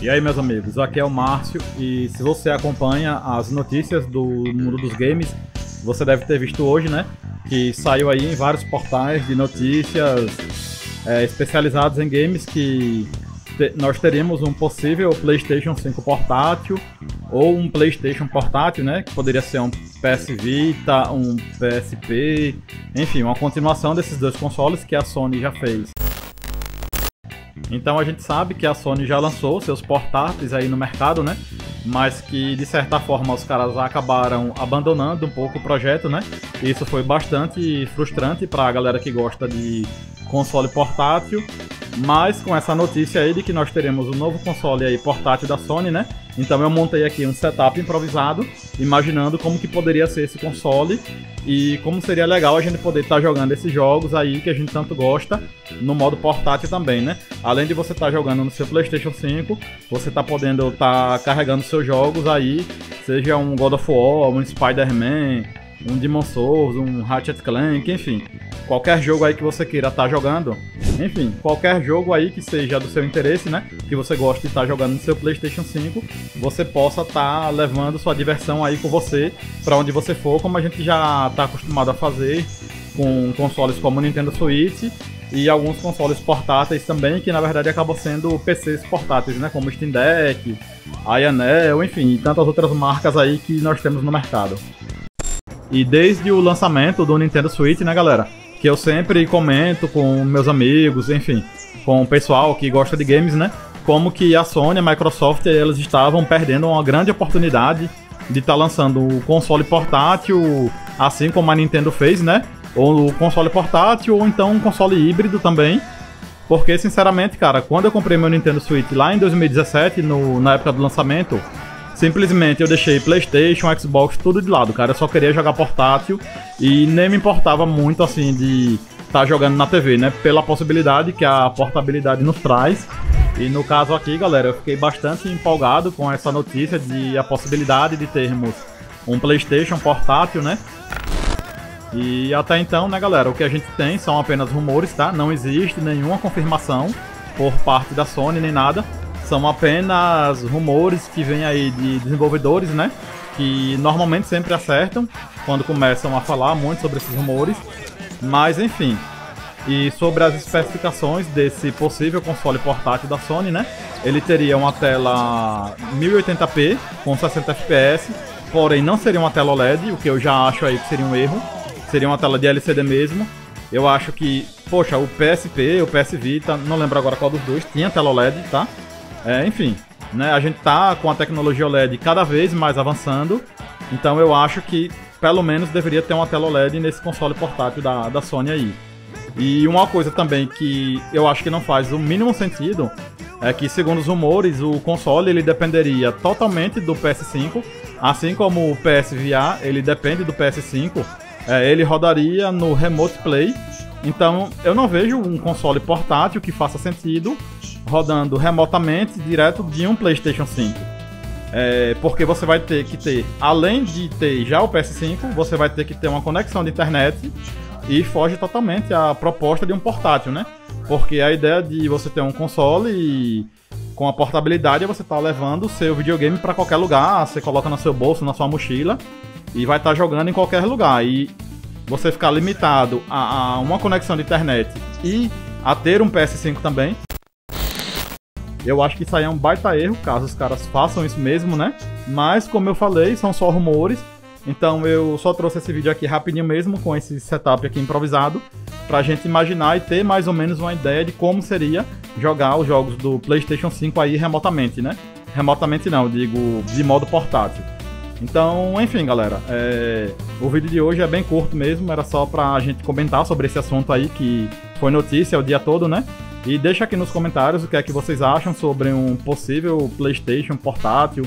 E aí, meus amigos, aqui é o Márcio e se você acompanha as notícias do mundo dos games, você deve ter visto hoje, né? Que saiu aí em vários portais de notícias é, especializados em games que te nós teríamos um possível PlayStation 5 portátil ou um PlayStation portátil, né? Que poderia ser um PS Vita, um PSP, enfim, uma continuação desses dois consoles que a Sony já fez. Então a gente sabe que a Sony já lançou seus portáteis aí no mercado, né? Mas que de certa forma os caras acabaram abandonando um pouco o projeto, né? Isso foi bastante frustrante para a galera que gosta de console portátil. Mas com essa notícia aí de que nós teremos um novo console aí portátil da Sony, né? Então eu montei aqui um setup improvisado, imaginando como que poderia ser esse console e como seria legal a gente poder estar tá jogando esses jogos aí que a gente tanto gosta no modo portátil também, né? Além de você estar tá jogando no seu PlayStation 5, você tá podendo estar tá carregando seus jogos aí, seja um God of War, um Spider-Man, um Demon Souls, um Ratchet Clank, enfim, qualquer jogo aí que você queira estar tá jogando, enfim, qualquer jogo aí que seja do seu interesse, né, que você goste de estar tá jogando no seu PlayStation 5, você possa estar tá levando sua diversão aí com você para onde você for, como a gente já está acostumado a fazer com consoles como o Nintendo Switch e alguns consoles portáteis também, que na verdade acabam sendo PCs portáteis, né, como Steam Deck, a Yanel, enfim, e tantas outras marcas aí que nós temos no mercado. E desde o lançamento do Nintendo Switch, né, galera? Que eu sempre comento com meus amigos, enfim, com o pessoal que gosta de games, né? Como que a Sony, a Microsoft, elas estavam perdendo uma grande oportunidade de estar tá lançando o console portátil, assim como a Nintendo fez, né? Ou o console portátil, ou então um console híbrido também. Porque, sinceramente, cara, quando eu comprei meu Nintendo Switch lá em 2017, no, na época do lançamento, Simplesmente eu deixei PlayStation, Xbox, tudo de lado, cara. Eu só queria jogar portátil e nem me importava muito assim de estar tá jogando na TV, né? Pela possibilidade que a portabilidade nos traz. E no caso aqui, galera, eu fiquei bastante empolgado com essa notícia de a possibilidade de termos um PlayStation portátil, né? E até então, né, galera, o que a gente tem são apenas rumores, tá? Não existe nenhuma confirmação por parte da Sony nem nada. São apenas rumores que vêm aí de desenvolvedores, né? Que normalmente sempre acertam quando começam a falar muito sobre esses rumores. Mas enfim. E sobre as especificações desse possível console portátil da Sony, né? Ele teria uma tela 1080p com 60 fps, porém não seria uma tela OLED, o que eu já acho aí que seria um erro. Seria uma tela de LCD mesmo. Eu acho que, poxa, o PSP, o PS Vita, não lembro agora qual dos dois, tinha tela OLED, tá? É, enfim, né, a gente tá com a tecnologia OLED cada vez mais avançando, então eu acho que pelo menos deveria ter uma tela OLED nesse console portátil da, da Sony aí. E uma coisa também que eu acho que não faz o mínimo sentido é que, segundo os rumores, o console ele dependeria totalmente do PS5, assim como o PSVR ele depende do PS5, é, ele rodaria no Remote Play. Então eu não vejo um console portátil que faça sentido rodando remotamente direto de um PlayStation 5. É, porque você vai ter que ter, além de ter já o PS5, você vai ter que ter uma conexão de internet e foge totalmente a proposta de um portátil, né? Porque a ideia de você ter um console e com a portabilidade você tá levando o seu videogame para qualquer lugar, você coloca no seu bolso, na sua mochila e vai estar tá jogando em qualquer lugar. E você ficar limitado a, a uma conexão de internet e a ter um PS5 também, eu acho que isso aí é um baita erro, caso os caras façam isso mesmo, né? Mas, como eu falei, são só rumores. Então eu só trouxe esse vídeo aqui rapidinho mesmo, com esse setup aqui improvisado, pra gente imaginar e ter mais ou menos uma ideia de como seria jogar os jogos do PlayStation 5 aí remotamente, né? Remotamente não, digo de modo portátil. Então, enfim, galera, é... o vídeo de hoje é bem curto mesmo, era só pra gente comentar sobre esse assunto aí que foi notícia o dia todo, né? E deixa aqui nos comentários o que é que vocês acham sobre um possível PlayStation portátil,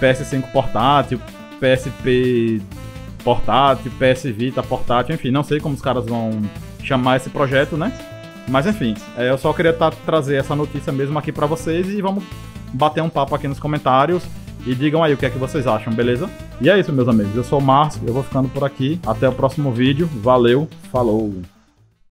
PS5 portátil, PSP portátil, PS Vita portátil, enfim, não sei como os caras vão chamar esse projeto, né? Mas enfim, é, eu só queria trazer essa notícia mesmo aqui para vocês e vamos bater um papo aqui nos comentários e digam aí o que é que vocês acham, beleza? E é isso, meus amigos. Eu sou o Márcio, eu vou ficando por aqui. Até o próximo vídeo. Valeu, falou!